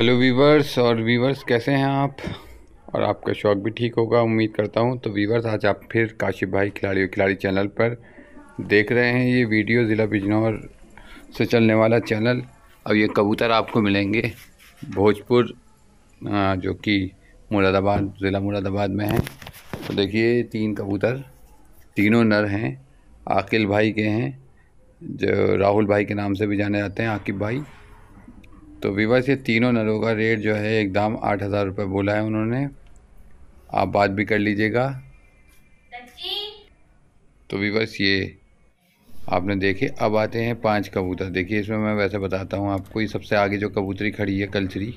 Hello viewers और viewers कैसे हैं आप? और आपका शौक भी ठीक होगा, उम्मीद करता हूँ। तो वीवर्स आज आप फिर काशिफ भाई खिलाड़ी खिलाड़ी चैनल पर देख रहे हैं ये वीडियो, ज़िला बिजनौर से चलने वाला चैनल। अब ये कबूतर आपको मिलेंगे। भोजपुर जो कि मुरादाबाद, ज़िला मुरादाबाद में है। तो देखिए तीन कबूतर, तीनों नर हैं, आकिल भाई के हैं, जो राहुल भाई के नाम से भी जाने जाते हैं आकिब भाई। तो विवास ये तीनों नरों का रेट जो है एकदम आठ हज़ार रुपये बोला है उन्होंने। आप बात भी कर लीजिएगा। तो विवास ये आपने देखे अब आते हैं पाँच कबूतर। देखिए इसमें मैं वैसे बताता हूँ आपको ये सबसे आगे जो कबूतरी खड़ी है कलचरी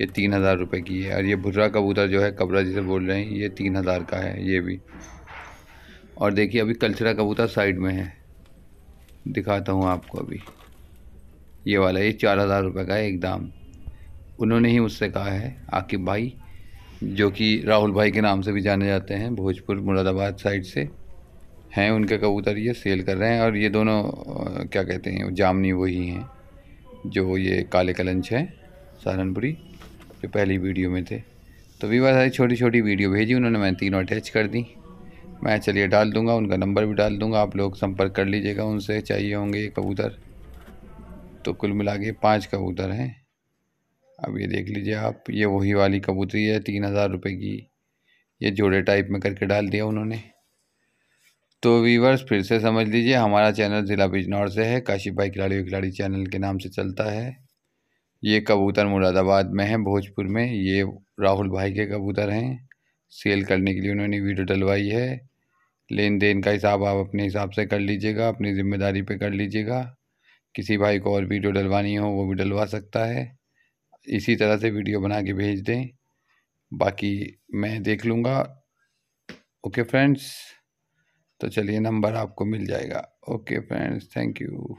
ये तीन हज़ार रुपये की है। और ये भुर्रा कबूतर जो है कबरा जिसे बोल रहे हैं ये तीन हज़ार का है ये भी। और देखिए अभी कलचरा कबूतर साइड में है। दिखाता हूँ आपको अभी। ये वाला, ये चार हज़ार रुपये का है एक दाम उन्होंने ही मुझसे कहा है, आकिब भाई, जो कि राहुल भाई के नाम से भी जाने जाते हैं, भोजपुर, मुरादाबाद साइड से। हैं उनके कबूतर, ये सेल कर रहे हैं, और ये दोनों क्या कहते हैं, जामनी वही हैं, जो ये काले कलंच हैं, सहारनपुरी, जो पहली वीडियो में थे। तो भी सारी छोटी छोटी वीडियो भेजी, उन्होंने मैंने तीनों अटैच कर दी। मैं चलिए डाल दूँगा, उनका नंबर भी डाल दूँगा, आप लोग संपर्क कर लीजिएगा, उनसे चाहिए होंगे ये कबूतर। तो कुल मिला के पाँच कबूतर हैं। अब ये देख लीजिए आप, ये वही वाली कबूतरी है, तीन हज़ार रुपये की। ये जोड़े टाइप में करके डाल दिया उन्होंने। तो वीवर्स फिर से समझ लीजिए, हमारा चैनल ज़िला बिजनौर से है। काशिफ भाई खिलाड़ी खिलाड़ी चैनल के नाम से चलता है। ये कबूतर मुरादाबाद में है, भोजपुर में। ये राहुल भाई के कबूतर हैं। सेल करने के लिए उन्होंने वीडियो डलवाई है। लेन देन का हिसाब आप अपने हिसाब से कर लीजिएगा, अपनी ज़िम्मेदारी पे कर लीजिएगा। किसी भाई को और वीडियो डलवानी हो, वो भी डलवा सकता है। इसी तरह से वीडियो बना के भेज दें। बाकी मैं देख लूँगा। ओके फ्रेंड्स तो चलिए नंबर आपको मिल जाएगा। Okay friends, thank you.